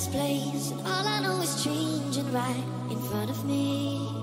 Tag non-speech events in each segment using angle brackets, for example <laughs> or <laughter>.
this place, and all I know is changing right in front of me.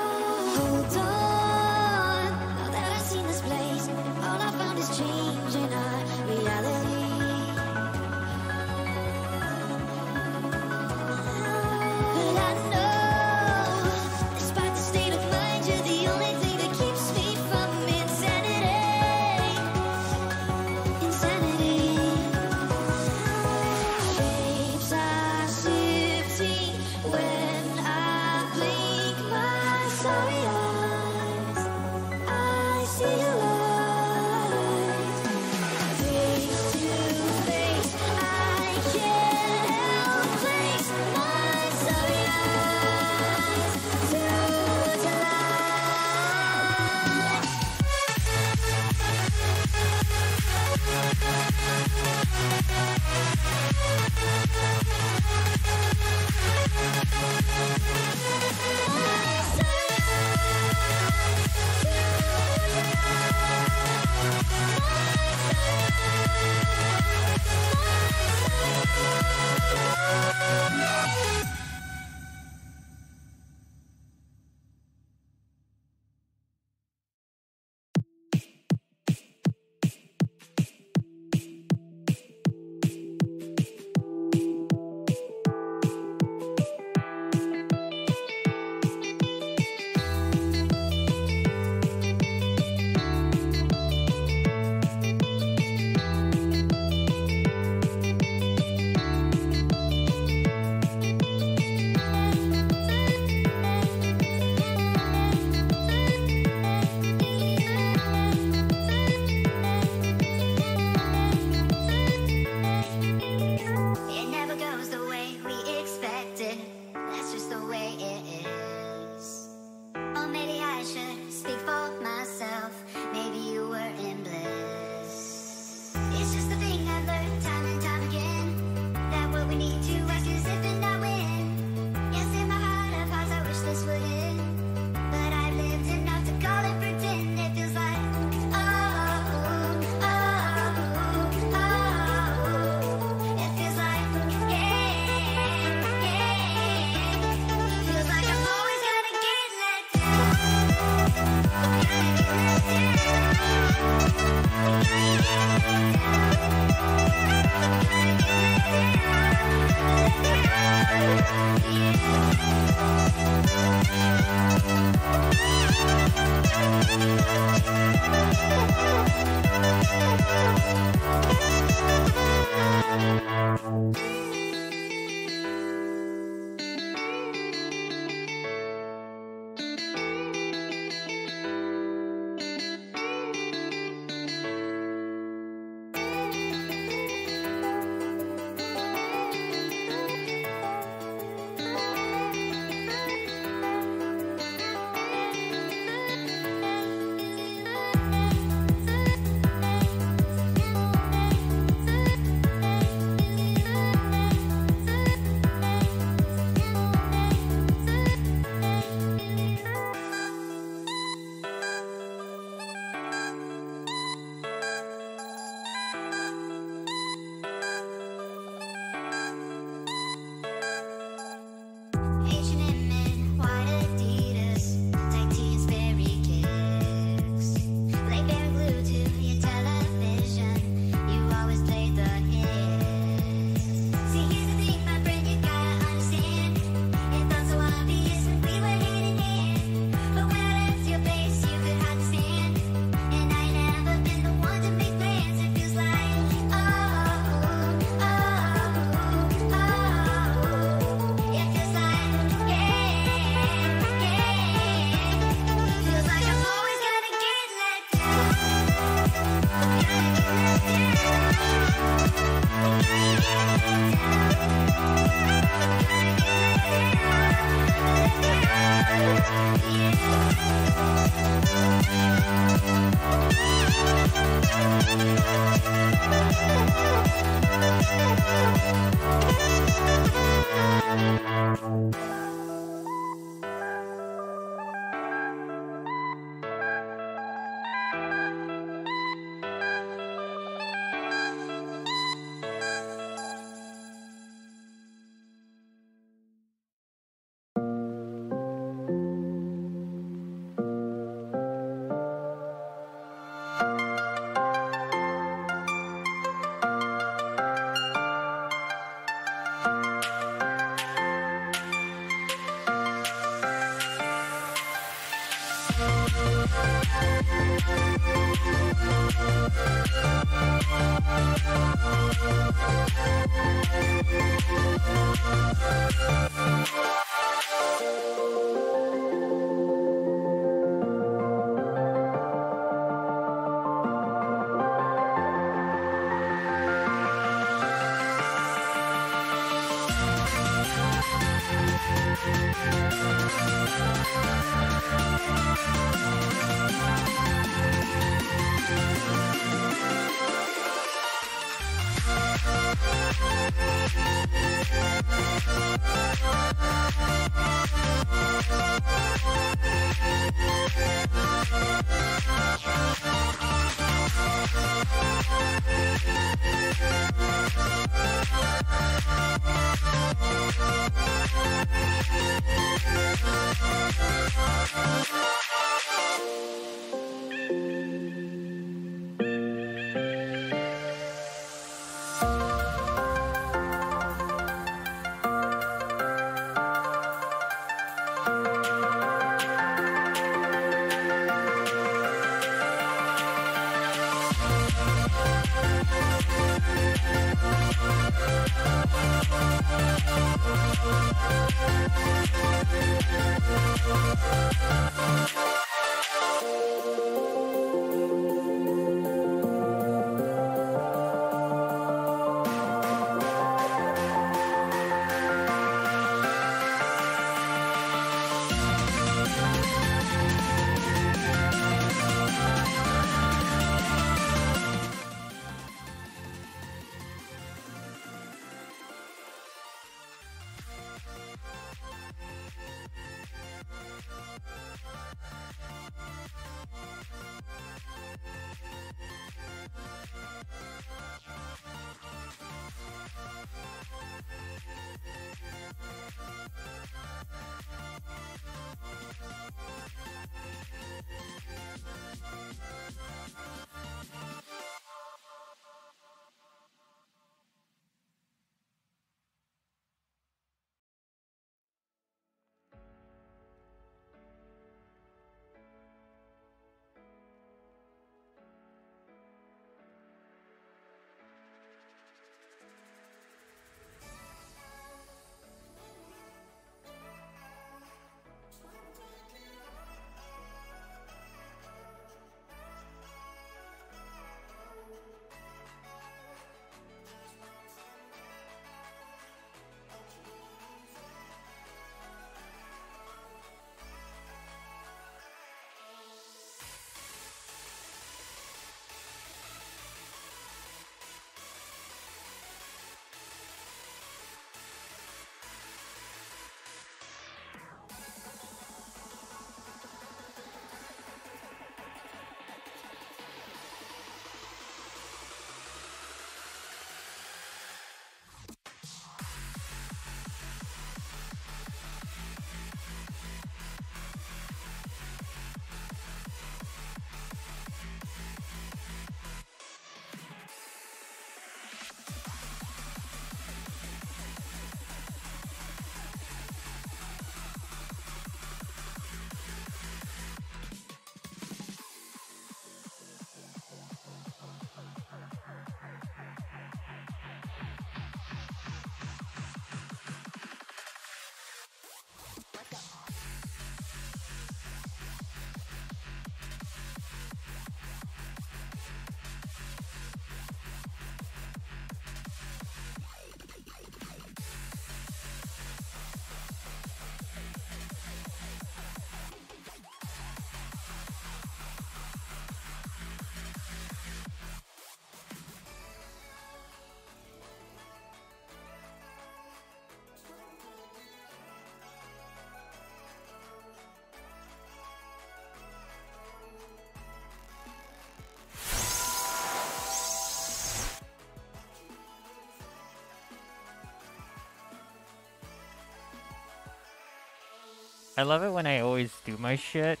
I love it when I always do my shit.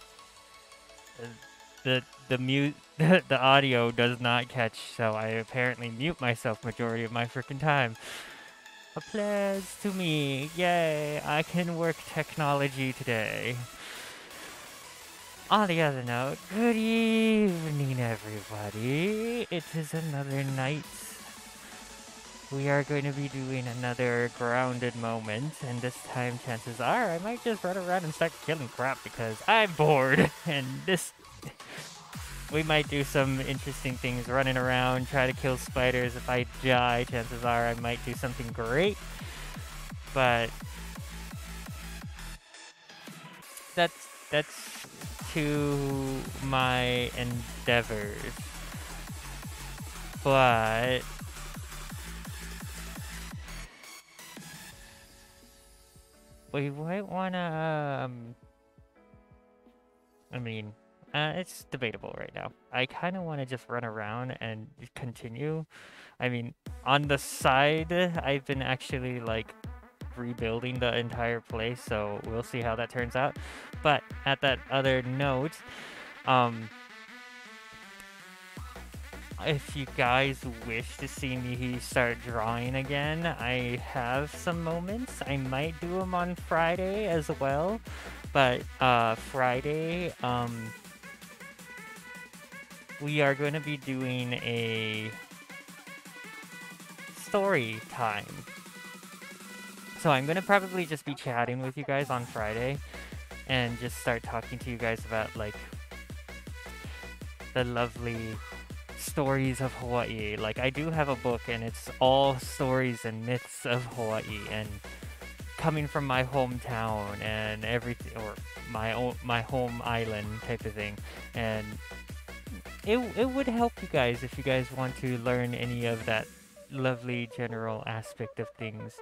The the mute <laughs> the audio does not catch, so I apparently mute myself majority of my freaking time. Applause to me! Yay! I can work technology today. On the other note, good evening, everybody. It is another night. We are going to be doing another grounded moment, and this time, chances are, I might just run around and start killing crap because I'm bored. <laughs> And this, we might do some interesting things running around, try to kill spiders. If I die, chances are I might do something great. But that's that's to my endeavors. But we might wanna um I mean uh, it's debatable right now. I kind of want to just run around and continue. I mean, on the side, I've been actually like rebuilding the entire place, so we'll see how that turns out. But at that other note, um, if you guys wish to see me start drawing again, I have some moments. I might do them on Friday as well. But uh, Friday, um, we are going to be doing a story time. So I'm going to probably just be chatting with you guys on Friday and just start talking to you guys about like the lovely stories of Hawaii. Like I do have a book and it's all stories and myths of Hawaii and coming from my hometown and everything or my own my home island type of thing. And it it would help you guys if you guys want to learn any of that lovely general aspect of things.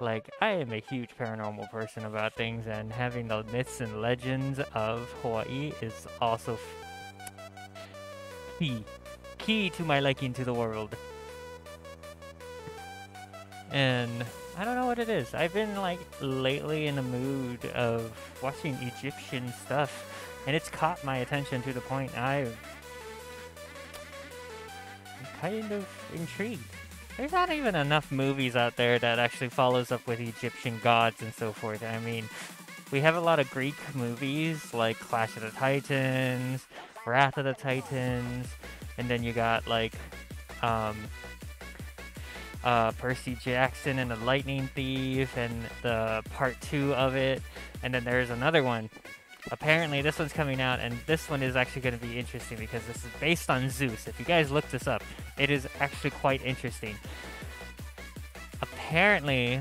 Like, I am a huge paranormal person about things, and having the myths and legends of Hawaii is also. Key to my liking to the world. And I don't know what it is. I've been, like, lately in the mood of watching Egyptian stuff, and it's caught my attention to the point I've kind of intrigued. There's not even enough movies out there that actually follows up with Egyptian gods and so forth. I mean, we have a lot of Greek movies like Clash of the Titans, Wrath of the Titans, and then you got like um, uh, Percy Jackson and the Lightning Thief and the part two of it. And then there's another one apparently this one's coming out and this one is actually going to be interesting because this is based on Zeus. If you guys look this up, it is actually quite interesting. Apparently,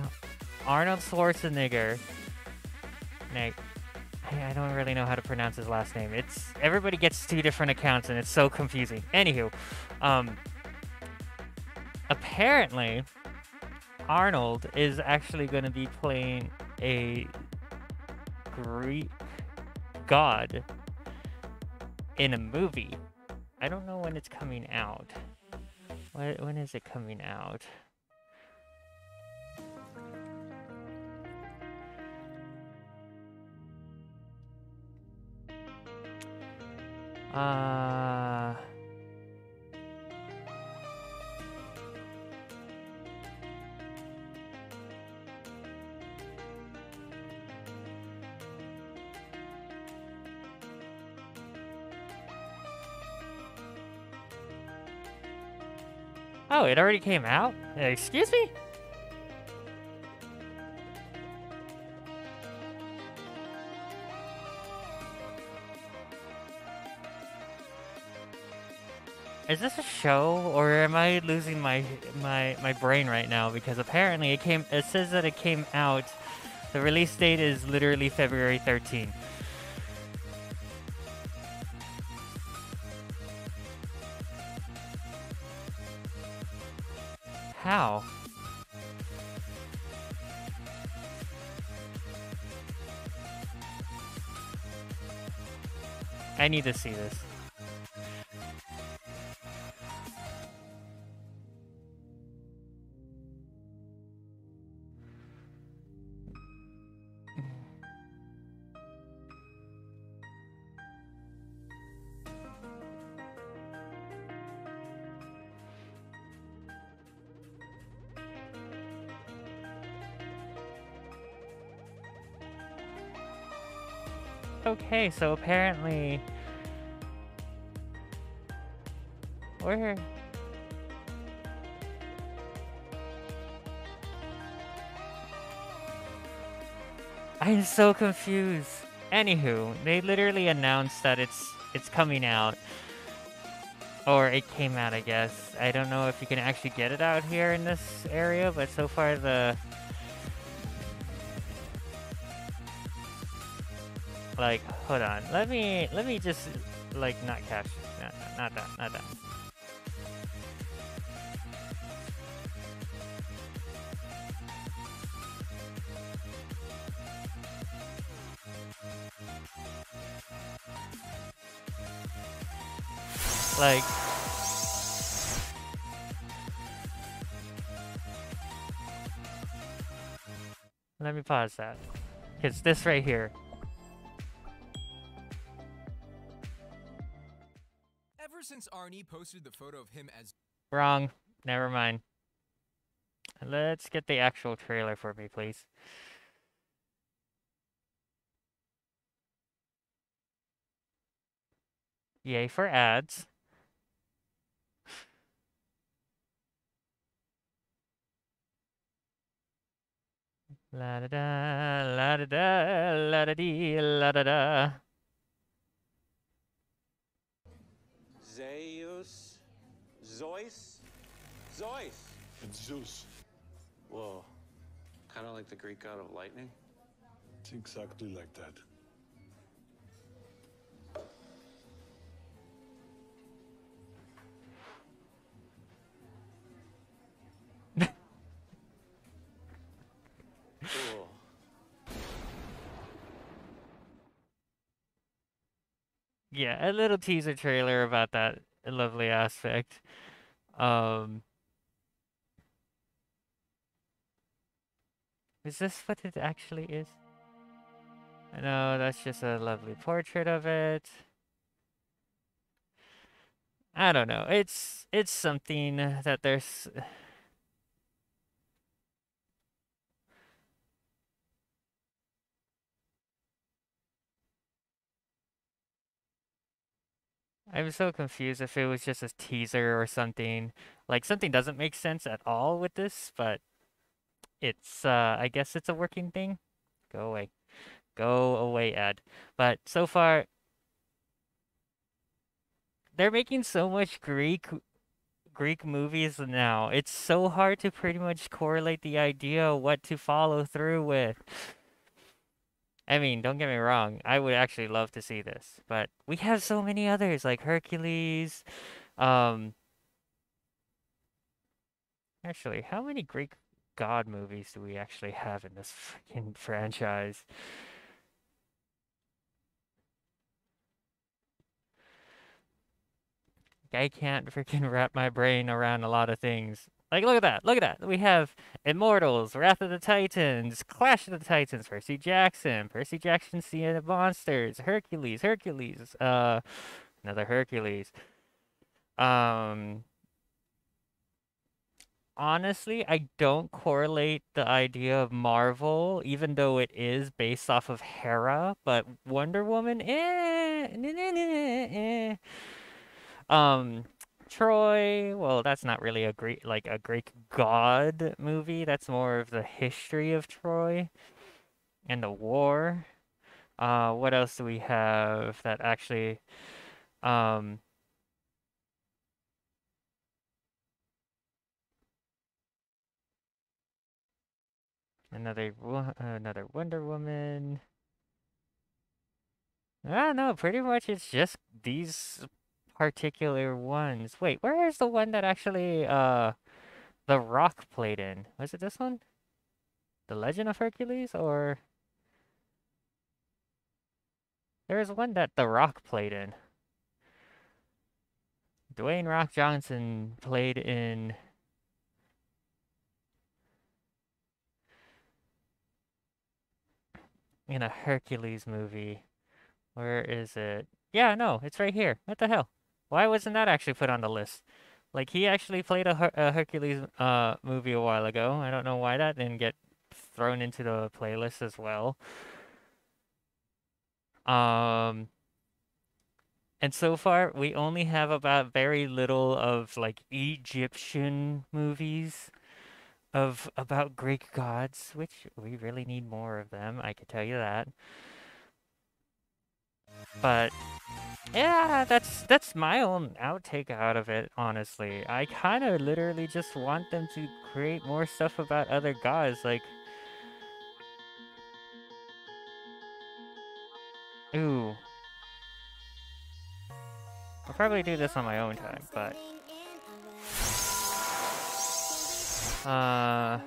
Arnold Schwarzenegger, I don't really know how to pronounce his last name. It's everybody gets two different accounts and it's so confusing. Anywho, um, apparently Arnold is actually going to be playing a Greek god in a movie. I don't know when it's coming out. When, when is it coming out? Uh... Oh, it already came out? Excuse me? Is this a show or am I losing my my my brain right now because apparently it came it says that it came out the release date is literally February 13th. How? I need to see this. Okay, so apparently... Where... I'm so confused. Anywho, they literally announced that it's it's coming out. Or it came out, I guess. I don't know if you can actually get it out here in this area, but so far the... Like, hold on. Let me, let me just, like, not capture. Not, not that, not that. Like, let me pause that. It's this right here. Since Arnie posted the photo of him as Wrong. Never mind. Let's get the actual trailer for me, please. Yay for ads. La da da, la da da, la da dee, la da da. Zeus, Zeus, Zeus. It's Zeus. Whoa, kind of like the Greek god of lightning. It's exactly like that. <laughs> Cool. Yeah, a little teaser trailer about that lovely aspect. Um, is this what it actually is? No, that's just a lovely portrait of it. I don't know. It's it's something that there's I'm so confused if it was just a teaser or something. Like something doesn't make sense at all with this, but it's uh I guess it's a working thing. Go away. Go away, Ed. But so far they're making so much Greek Greek movies now. It's so hard to pretty much correlate the idea what to follow through with. I mean, don't get me wrong. I would actually love to see this, but we have so many others like Hercules. Um, actually, how many Greek god movies do we actually have in this freaking franchise? I can't freaking wrap my brain around a lot of things. Like, look at that. Look at that. We have Immortals, Wrath of the Titans, Clash of the Titans, Percy Jackson, Percy Jackson, Sea of Monsters, Hercules, Hercules, uh, another Hercules. Um, honestly, I don't correlate the idea of Marvel, even though it is based off of Hera, but Wonder Woman, eh, eh, eh, eh. Um, Troy, well, that's not really a great like a Greek god movie. That's more of the history of Troy and the war. Uh, what else do we have that actually um another another Wonder Woman. I don't know, pretty much it's just these particular ones. Wait, where is the one that actually uh The Rock played in? Was it this one? The Legend of Hercules or There is one that The Rock played in. Dwayne Rock Johnson played in in a Hercules movie. Where is it? Yeah, no, it's right here. What the hell? Why wasn't that actually put on the list? Like he actually played a, Her a Hercules uh movie a while ago. I don't know why that didn't get thrown into the playlist as well. Um, and so far, we only have about very little of like Egyptian movies of about Greek gods, which we really need more of them. I can tell you that. But yeah, that's that's my own outtake out of it. Honestly, I kind of literally just want them to create more stuff about other gods, like. Ooh. I'll probably do this on my own time, but... Uh...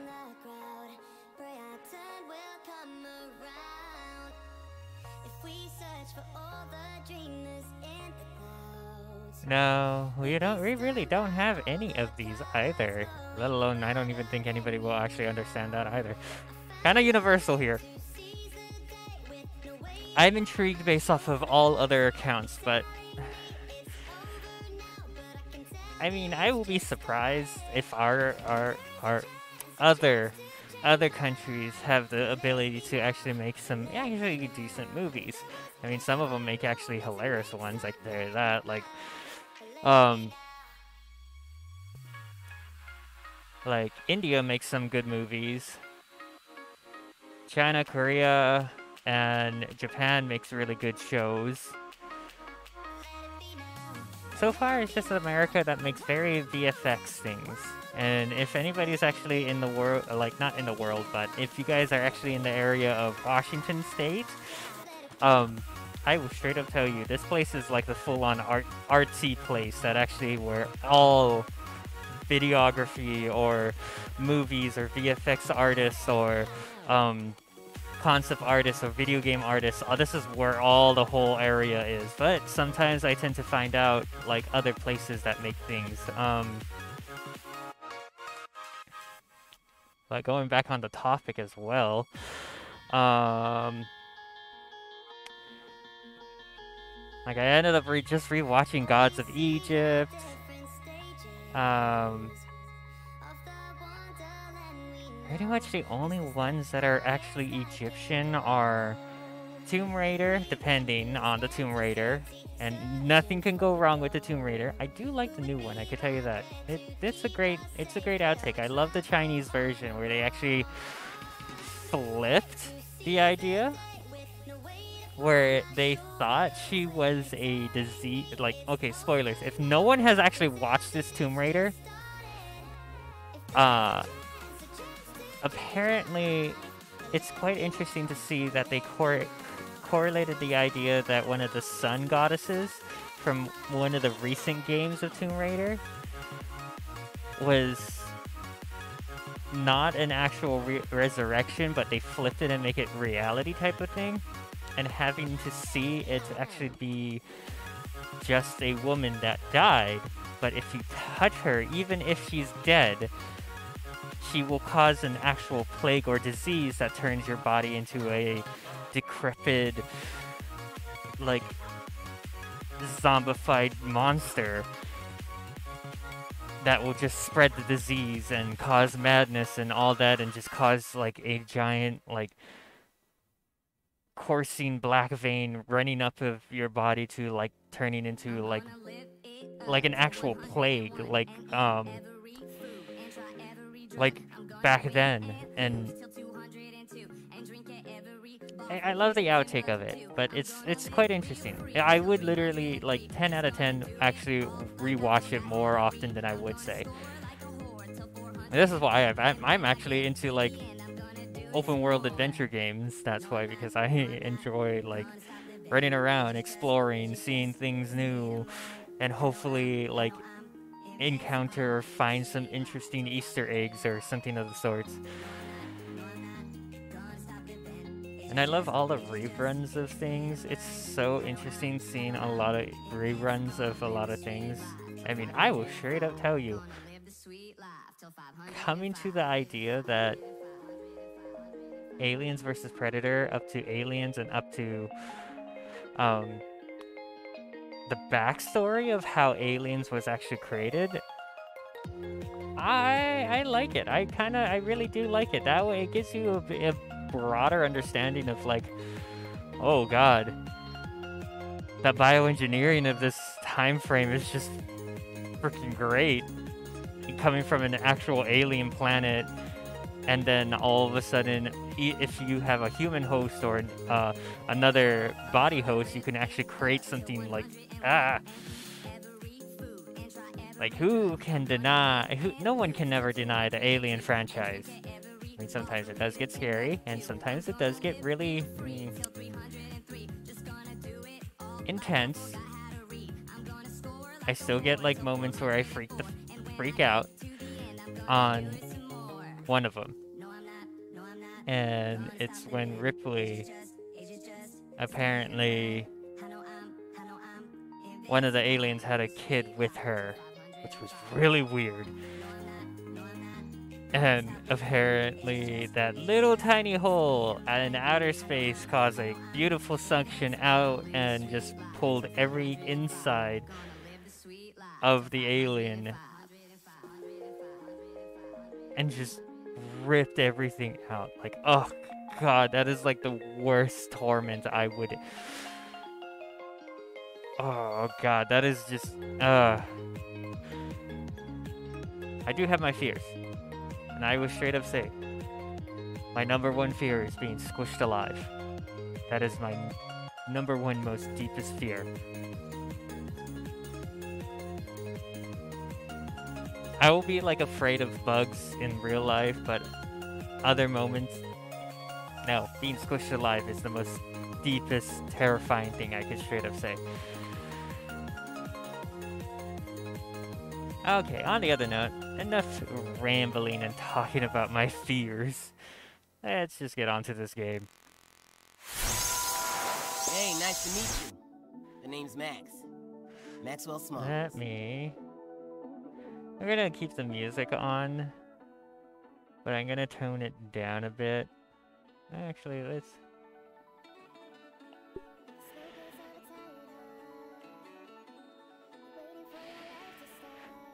No, we don't. We really don't have any of these either. Let alone, I don't even think anybody will actually understand that either. Kind of universal here. I'm intrigued based off of all other accounts, but <sighs> I mean, I will be surprised if our our our other other countries have the ability to actually make some actually decent movies. I mean, some of them make actually hilarious ones, like there that like um like India makes some good movies. China, Korea, and Japan makes really good shows. So far, it's just America that makes very VFX things. And if anybody's actually in the world, like not in the world, but if you guys are actually in the area of Washington State, um, I will straight up tell you, this place is like the full-on art artsy place that actually where all videography or movies or VFX artists or um, concept artists or video game artists. Uh, this is where all the whole area is. But sometimes I tend to find out like other places that make things. Um, but going back on the topic as well. Um, like I ended up re just rewatching Gods of Egypt. Um, pretty much the only ones that are actually Egyptian are Tomb Raider, depending on the Tomb Raider. And nothing can go wrong with the Tomb Raider. I do like the new one, I can tell you that. It, it's a great it's a great outtake. I love the Chinese version where they actually flipped the idea where they thought she was a disease like okay spoilers if no one has actually watched this tomb raider uh apparently, it's quite interesting to see that they cor correlated the idea that one of the sun goddesses from one of the recent games of Tomb Raider was not an actual re resurrection, but they flipped it and make it reality type of thing. And having to see it actually be just a woman that died, but if you touch her, even if she's dead, she will cause an actual plague or disease that turns your body into a decrepit, like, zombified monster that will just spread the disease and cause madness and all that and just cause, like, a giant, like, coursing black vein running up of your body to, like, turning into, like, like an actual plague, like, um, like back then and I, I love the outtake of it, but it's it's quite interesting. I would literally like 10 out of 10 actually rewatch it more often than I would say. This is why i I'm, I'm actually into like open world adventure games. That's why because I <laughs> enjoy like running around, exploring, seeing things new, and hopefully like encounter or find some interesting Easter eggs or something of the sorts. And I love all the reruns of things. It's so interesting seeing a lot of reruns of a lot of things. I mean, I will straight up tell you, coming to the idea that Aliens versus Predator up to Aliens and up to um, the backstory of how Aliens was actually created, I I like it. I kind of, I really do like it. That way it gives you a, a broader understanding of like, oh god, that bioengineering of this time frame is just freaking great. Coming from an actual alien planet, and then all of a sudden, if you have a human host or uh, another body host, you can actually create something like ah. Like who can deny? Who? No one can never deny the Alien franchise. I mean, sometimes it does get scary, and sometimes it does get really mm, intense. I still get like moments where I freak the freak out on one of them, and it's when Ripley apparently one of the aliens had a kid with her, which was really weird. And apparently, that little tiny hole in outer space caused a beautiful suction out and just pulled every inside of the alien and just ripped everything out. Like, oh god, that is like the worst torment I would. Oh god, that is just. Uh. I do have my fears. And I will straight up say, my number one fear is being squished alive. That is my number one most deepest fear. I will be like afraid of bugs in real life, but other moments, no, being squished alive is the most deepest, terrifying thing I could straight up say. Okay, on the other note, enough rambling and talking about my fears. Let's just get on to this game. Hey, nice to meet you. The name's Max. Maxwell Small. Let me. I'm gonna keep the music on, but I'm gonna tone it down a bit. Actually, let's.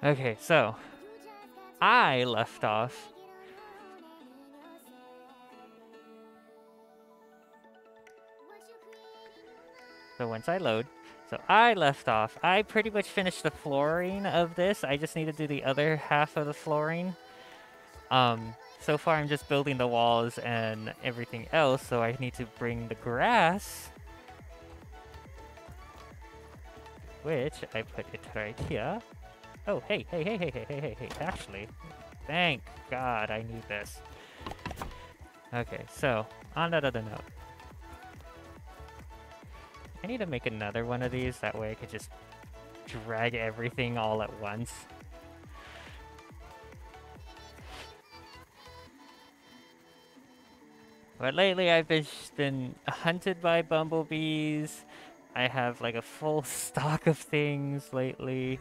Okay, so I left off. So once I load, so I left off. I pretty much finished the flooring of this. I just need to do the other half of the flooring. Um, so far I'm just building the walls and everything else, so I need to bring the grass. Which I put it right here. Oh, hey, hey, hey, hey, hey, hey, hey, hey, Ashley. Thank God I need this. Okay, so, on that other note. I need to make another one of these, that way I could just drag everything all at once. But lately I've been, been hunted by bumblebees. I have like a full <laughs> stock of things lately.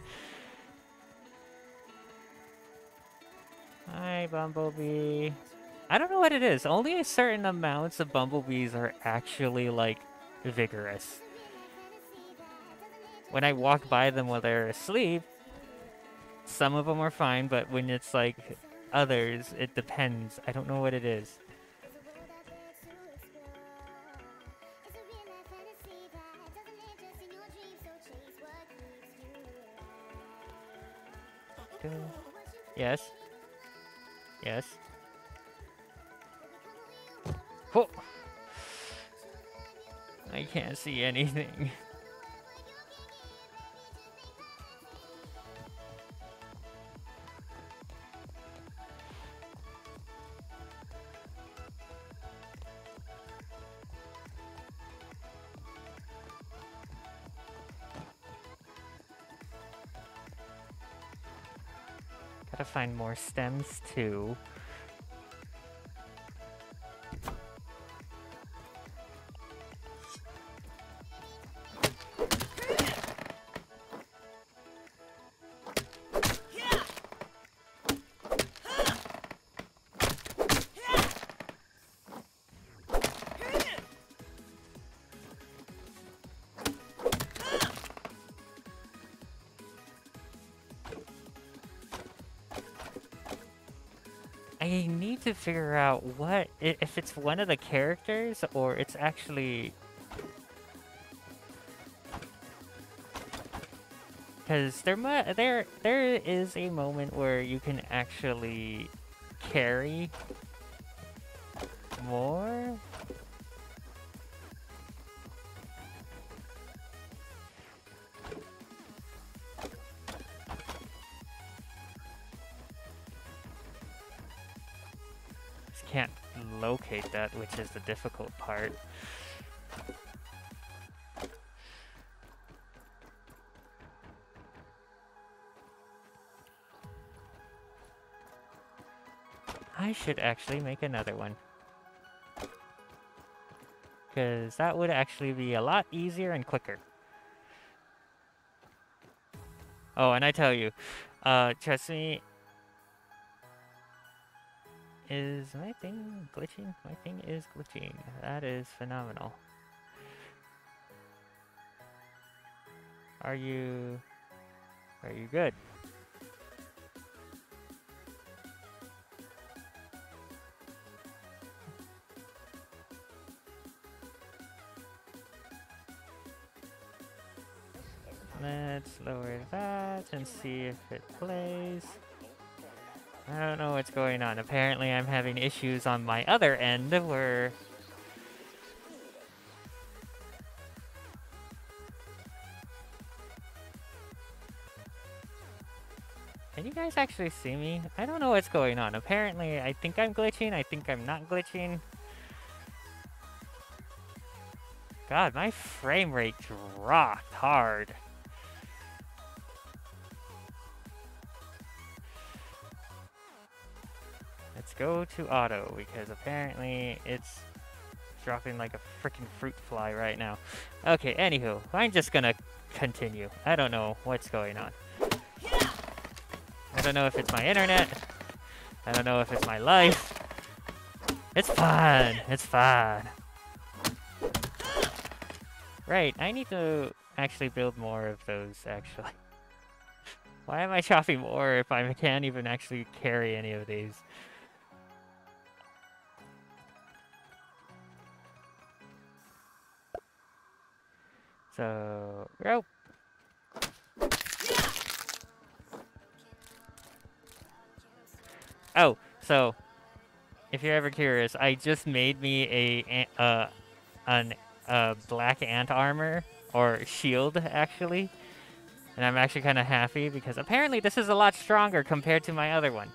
Hi, Bumblebee. I don't know what it is. Only a certain amounts of bumblebees are actually like vigorous. When I walk by them while they're asleep, some of them are fine, but when it's like others, it depends. I don't know what it is. Yes. Yes. Oh! I can't see anything. <laughs> find more stems too. I need to figure out what if it's one of the characters or it's actually because there there there is a moment where you can actually carry more? Locate that, which is the difficult part. I should actually make another one. Because that would actually be a lot easier and quicker. Oh, and I tell you, uh, trust me, is my thing glitching? My thing is glitching. That is phenomenal. Are you... Are you good? Let's lower that and see if it plays. I don't know what's going on. Apparently I'm having issues on my other end where... Can you guys actually see me? I don't know what's going on. Apparently I think I'm glitching. I think I'm not glitching. God, my frame rate dropped hard. Go to auto because apparently it's dropping like a freaking fruit fly right now. Okay, anywho, I'm just gonna continue. I don't know what's going on. I don't know if it's my internet. I don't know if it's my life. It's fine. It's fine. Right, I need to actually build more of those, actually. <laughs> Why am I chopping more if I can't even actually carry any of these? So, go. Oh, so if you're ever curious, I just made me a a- uh an uh black ant armor or shield actually, and I'm actually kind of happy because apparently this is a lot stronger compared to my other one.